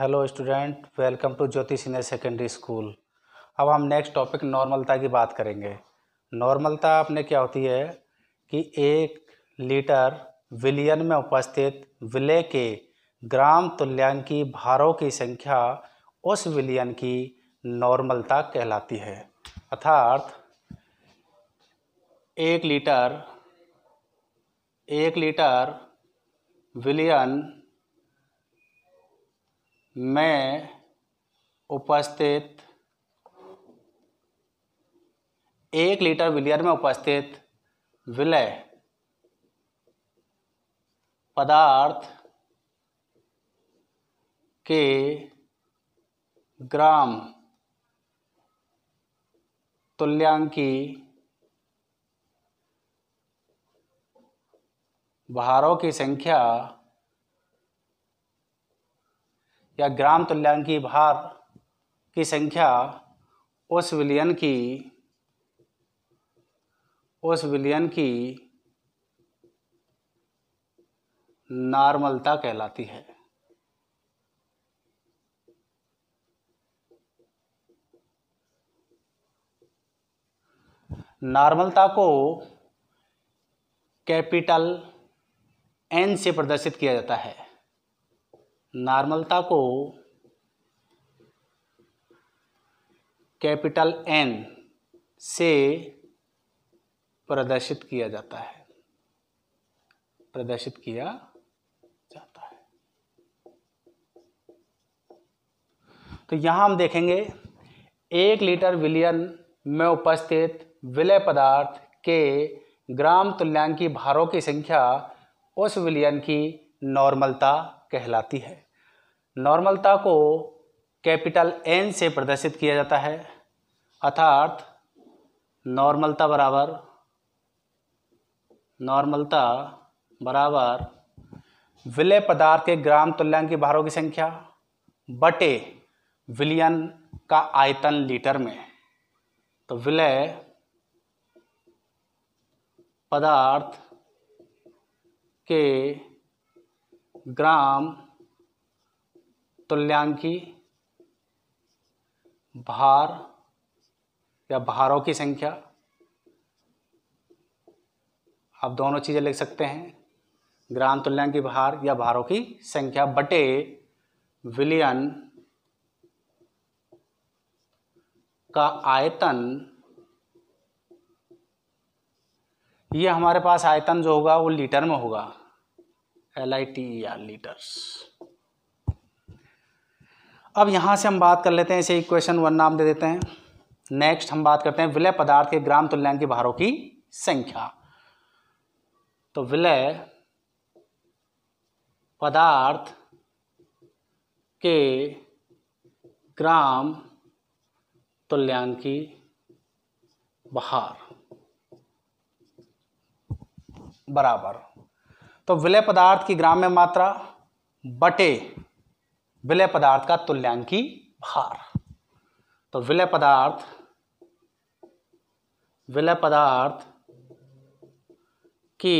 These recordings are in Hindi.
Hello student, welcome to Jyoti senior secondary school. अब हम नेक्स्ट टॉपिक नॉर्मलता की बात करेंगे। नॉर्मलता अपने क्या होती है कि एक लीटर विलियन में उपस्थित विलय के ग्राम तुल्यांकी भारों की संख्या उस विलियन की नॉर्मलता कहलाती है। अर्थात, एक लीटर एक लीटर विलियन में उपस्थित एक लीटर विलियर में उपस्थित विलय पदार्थ के ग्राम तुल्यांकी भारों की संख्या या ग्राम तुल्यांकी भार की संख्या उस विलियन की, उस विलियन की नॉर्मलता कहलाती है। नॉर्मलता को कैपिटल एन से प्रदर्शित किया जाता है। नॉर्मलता को कैपिटल एन से प्रदर्शित किया जाता है। प्रदर्शित किया जाता है। तो यहाँ हम देखेंगे, एक लीटर विलियन में उपस्थित विलय पदार्थ के ग्राम तुल्यांकी भारों की संख्या उस विलियन की नॉर्मलता कहलाती है। नॉर्मलता को कैपिटल एन से प्रदर्शित किया जाता है, अर्थात नॉर्मलता बराबर नॉर्मलता बराबर विलय पदार्थ के ग्राम तुल्यांकी भारों की संख्या बटे विलियन का आयतन लीटर में। तो विलय पदार्थ के ग्राम तुल्यांकी भार या भारों की संख्या। आप दोनों चीज़ें लिख सकते हैं। ग्राम तुल्यांकी भार या भारों की संख्या बटे विलियन का आयतन। ये हमारे पास आयतन जो होगा वो लीटर में होगा। L I T R litres अब यहाँ से हम बात कर लेते हैं, इसे इक्वेशन वन नाम दे देते हैं। नेक्स्ट हम बात करते हैं विलय पदार्थ के ग्राम तुल्यांक तुल्यांकी भारों की संख्या। तो विलय पदार्थ के ग्राम तुल्यांकी भार बराबर। तो विलय पदार्थ की ग्राम में मात्रा बटे विलय पदार्थ का तुल्यांकी भार। तो विलय पदार्थ विलय पदार्थ की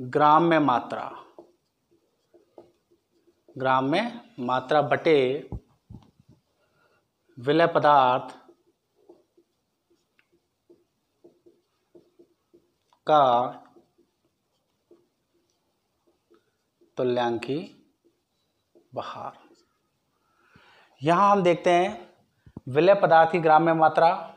ग्राम में मात्रा ग्राम में मात्रा बटे विलय पदार्थ का तुल्यांकी बहार। यहाँ हम देखते हैं, विलय पदार्थ की ग्राम में मात्रा।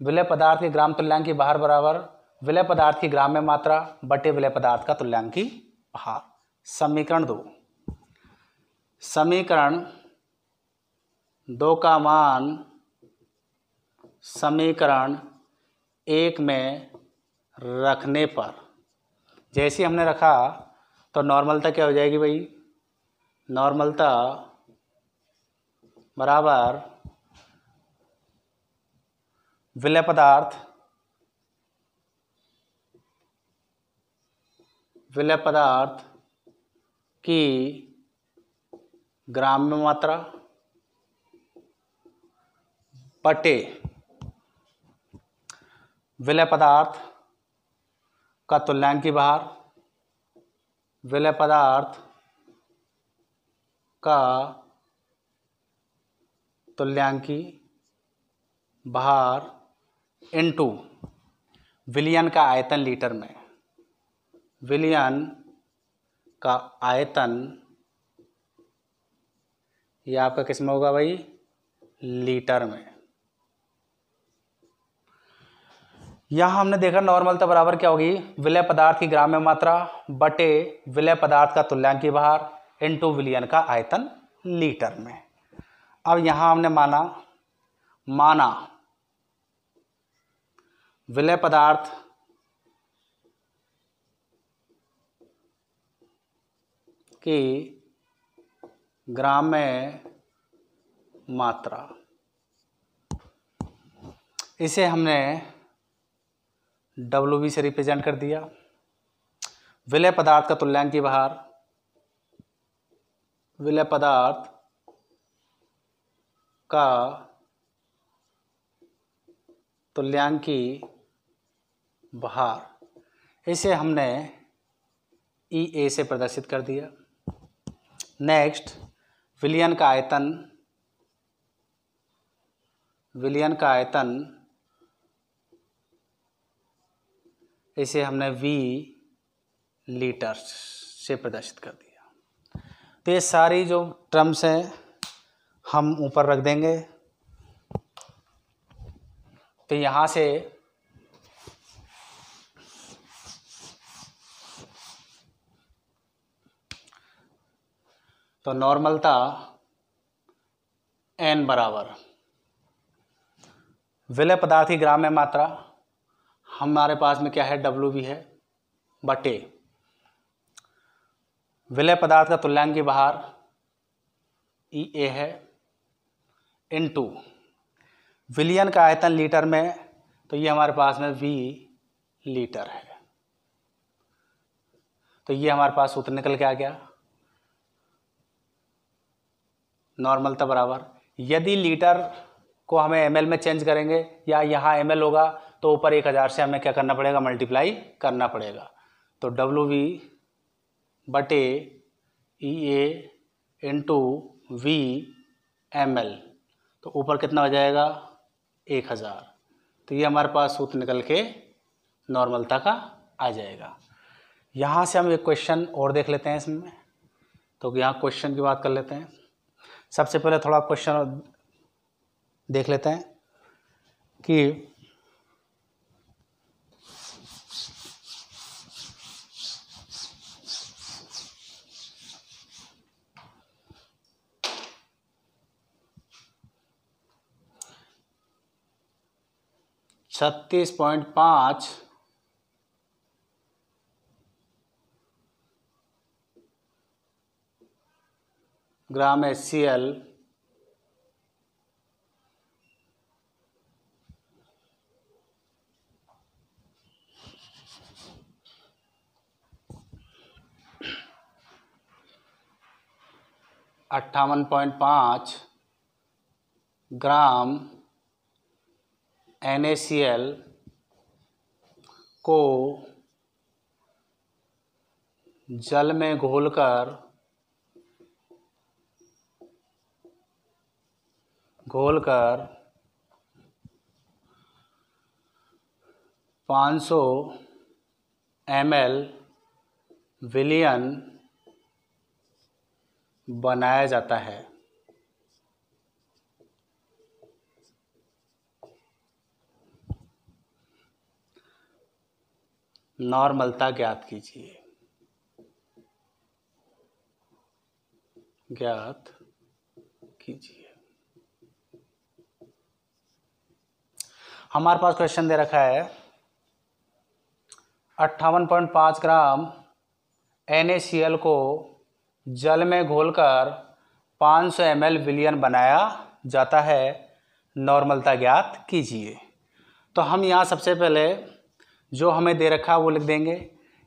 विलय पदार्थ के ग्राम तुल्यांकी बहार बराबर, विलय पदार्थ की ग्राम में मात्रा, बटे विलय पदार्थ का तुल्यांकी बहार। समीकरण दो। समीकरण दो का मान समीकरण एक में रखने पर। जैसे हमने रखा तो नॉर्मलता क्या हो जाएगी भाई? नॉर्मलता बराबर विलय पदार्थ विलय पदार्थ की ग्राम में मात्रा बटे विलय पदार्थ का तुल्यांकी भार विलय पदार्थ का तुल्यांकी भार इनटू विलियन का आयतन लीटर में। विलियन का आयतन ये आपका किसमें होगा भाई? लीटर में। यहाँ हमने देखा नॉर्मल तो बराबर क्या होगी? विलय पदार्थ की ग्राम में मात्रा, बटे विलय पदार्थ का तुल्यांकी भार इनटू विलियन का आयतन लीटर में। अब यहाँ हमने माना माना विलय पदार्थ की ग्राम में मात्रा। इसे हमने डब्ल्यू से रिप्रेजेंट कर दिया। विलय पदार्थ का तुल्यांकी भार विलय पदार्थ का तुल्यांकी भार इसे हमने ई ए से प्रदर्शित कर दिया। नेक्स्ट विलियन का आयतन। विलियन का आयतन इसे हमने वी लीटर से प्रदर्शित कर दिया। तो ये सारी जो टर्म्स हैं, हम ऊपर रख देंगे। तो यहाँ से तो नॉर्मलता एन बराबर। विलय पदार्थ की ग्राम में मात्रा हमारे पास में क्या है? डब्ल्यू भी है, बटे विलय पदार्थ का तुल्यांकी बाहर ई ए है इन टू विलियन का आयतन लीटर में तो ये हमारे पास में वी लीटर है। तो ये हमारे पास सूत्र निकल के आ गया। नॉर्मलता बराबर। यदि लीटर को हमें ML में चेंज करेंगे या यहाँ ML होगा तो ऊपर एक हज़ार से हमें क्या करना पड़ेगा? मल्टीप्लाई करना पड़ेगा। तो डब्ल्यू वी बटे E A into V M L तो ऊपर कितना हो जाएगा? एक हज़ार। तो ये हमारे पास सूत्र निकल के नॉर्मलता का आ जाएगा। यहाँ से हम एक क्वेश्चन और देख लेते हैं इसमें। तो यहाँ क्वेश्चन की बात कर लेते हैं। सबसे पहले थोड़ा क्वेश्चन देख लेते हैं कि छत्तीस पॉइंट पाँच। Gram H C L. अट्ठावन पॉइंट पाँच। ग्राम एनएससीएल को जल में घोलकर घोलकर 500 एम एल विलियन बनाया जाता है। नॉर्मलता ज्ञात कीजिए। ज्ञात कीजिए। हमारे पास क्वेश्चन दे रखा है। अट्ठावन पॉइंट पाँच ग्राम एन को जल में घोलकर 500 सौ एम विलियन बनाया जाता है। नॉर्मलता ज्ञात कीजिए। तो हम यहाँ सबसे पहले जो हमें दे रखा है वो लिख देंगे।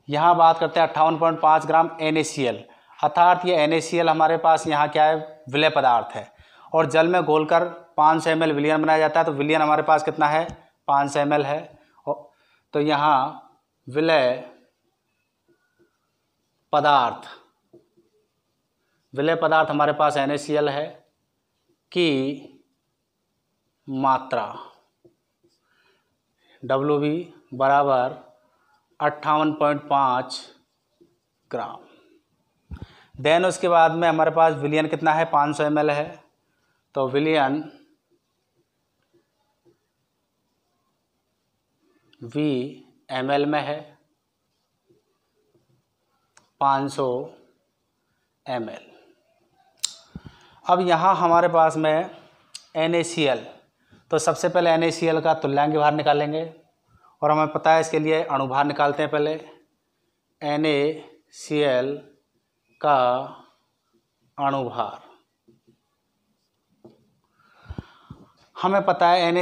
यहाँ बात करते हैं अट्ठावन पॉइंट पाँच ग्राम एन अर्थात ये एन हमारे पास यहाँ क्या है? विलय पदार्थ है। और जल में घोलकर पाँच सौ एम विलियन बनाया जाता है तो विलियन हमारे पास कितना है? पाँच सौ एम है। तो यहाँ विलय पदार्थ विलय पदार्थ हमारे पास एन है की मात्रा। डब्ल्यू बी बराबर अट्ठावन पॉइंट पाँच ग्राम। देन उसके बाद में हमारे पास विलियन कितना है? पाँच सौ एम एल है। तो विलियन वी एम एल में है। पाँच सौ एम एल अब यहाँ हमारे पास में एन तो सबसे पहले एन का तुल्यांक भार निकालेंगे। और हमें पता है इसके लिए अणुभार निकालते हैं पहले। एन का अणुभार हमें पता है एन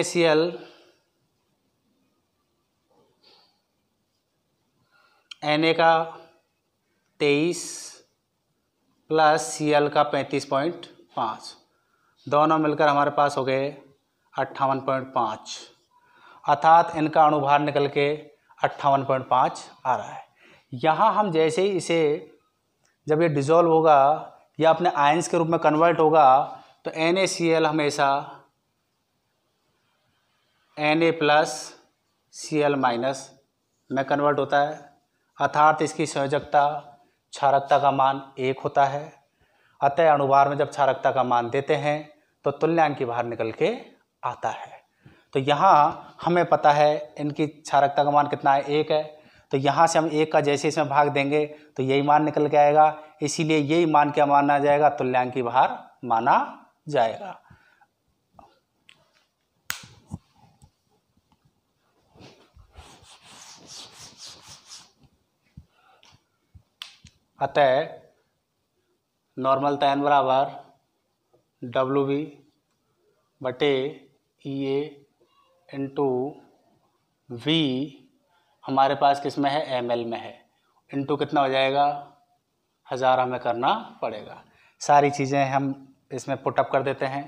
एन ए का तेईस प्लस सी एल का पैंतीस पॉइंट पाँच। दोनों मिलकर हमारे पास हो गए अट्ठावन पॉइंट पाँच। अर्थात इनका अणुभार निकल के अट्ठावन पॉइंट पाँच आ रहा है। यहाँ हम जैसे ही इसे, जब ये डिज़ोल्व होगा, या अपने आयंस के रूप में कन्वर्ट होगा तो एन हमेशा N A plus C L minus में कन्वर्ट होता है। अर्थात इसकी संयोजकता, क्षारकता का मान एक होता है। अतः अणुभार में जब क्षारकता का मान देते हैं तो तुल्यांक तुल्यांकी बाहर निकल के आता है। तो यहाँ हमें पता है इनकी क्षारकता का मान कितना है? एक है। तो यहाँ से हम एक का जैसे इसमें भाग देंगे तो यही मान निकल के आएगा। इसीलिए यही मान क्या माना जाएगा? तुल्यांकी भार माना जाएगा। अतः नॉर्मल तैन बराबर डब्ल्यू बी बटे ए इंटू वी हमारे पास किसमें है? एम एल में है। इंटू कितना हो जाएगा? हज़ार हमें करना पड़ेगा। सारी चीज़ें हम इसमें पुटअप कर देते हैं।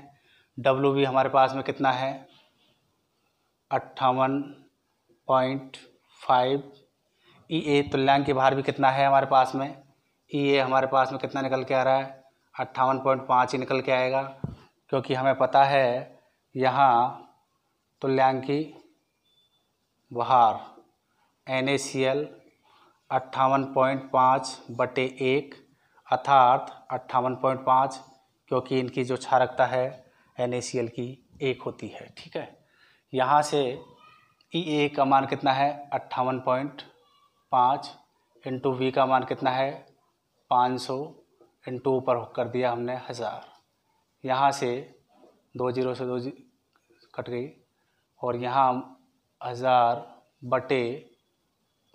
डब्ल्यू भी हमारे पास में कितना है? अट्ठावन पॉइंट फाइव। ई ए तुल्यांक के भार भी कितना है हमारे पास में? ई ए हमारे पास में कितना निकल के आ रहा है? अट्ठावन पॉइंट पाँच ही निकल के आएगा। क्योंकि हमें पता है यहाँ तुल्यांकी बहार एन ए सी एल अट्ठावन पॉइंट पाँच बटे एक, अर्थात अट्ठावन पॉइंट पाँच, क्योंकि इनकी जो क्षारकता है एन ए सी एल की एक होती है, ठीक है? यहाँ से ई e ए का मान कितना है? अट्ठावन पॉइंट पाँच इंटू वी का मान कितना है? पाँच सौ इंटू ऊपर कर दिया हमने हज़ार। यहाँ से दो ज़ीरो से दो जी कट गई। और यहाँ हज़ार बटे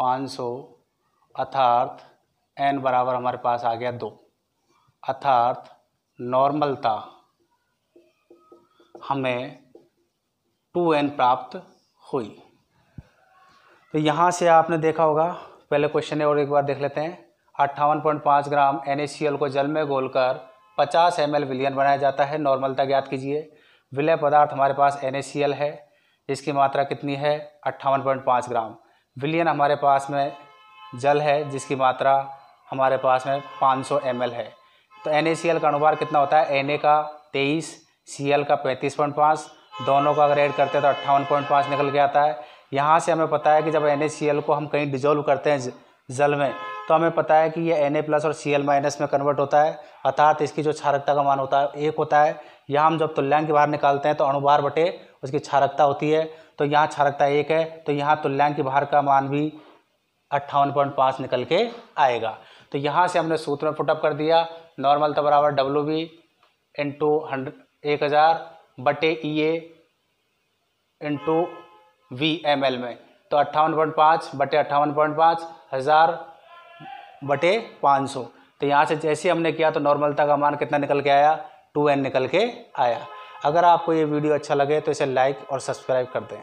पाँच सौ अर्थात एन बराबर हमारे पास आ गया दो। अर्थात नॉर्मलता हमें टू एन प्राप्त हुई। तो यहाँ से आपने देखा होगा, पहले क्वेश्चन है और एक बार देख लेते हैं। अट्ठावन पॉइंट पाँच ग्राम एन को जल में घोलकर 50 एम एल विलियन बनाया जाता है। नॉर्मलता ज्ञात कीजिए। विलय पदार्थ हमारे पास एन है जिसकी मात्रा कितनी है? अट्ठावन ग्राम। विलियन हमारे पास में जल है, जिसकी मात्रा हमारे पास में 500 सौ है। तो एन का अनुभार कितना होता है? एन का तेईस सी का पैंतीस पॉइंट पाँच, दोनों का अगर ऐड करते हैं तो अट्ठावन पॉइंट पाँच निकल के आता है। यहाँ से हमें पता है कि जब एन को हम कहीं डिजोल्व करते हैं जल में तो हमें पता है कि ये एन प्लस और सीएल माइनस में कन्वर्ट होता है, अर्थात इसकी जो क्षारकता का मान होता है, एक होता है। यहाँ हम जब तुल्यांक की बाहर निकालते हैं तो अणुभार बटे, उसकी क्षारकता होती है। तो यहाँ क्षारकता एक है तो यहाँ तुल्यांक की बाहर का मान भी अट्ठावन पॉइंट पाँच निकल के आएगा। तो यहाँ से हमने सूत्र में पुटअप कर दिया नॉर्मल तो बराबर डब्ल्यू बी इंटू हंड्रेड एक हज़ार बटे E A into V M L में। तो अट्ठावन पॉइंट पाँच बटे अट्ठावन पॉइंट पाँच हज़ार बटे पाँच सौ। तो यहाँ से जैसे हमने किया तो नॉर्मलता का मान कितना निकल के आया? टू एन निकल के आया। अगर आपको ये वीडियो अच्छा लगे तो इसे लाइक और सब्सक्राइब कर दें।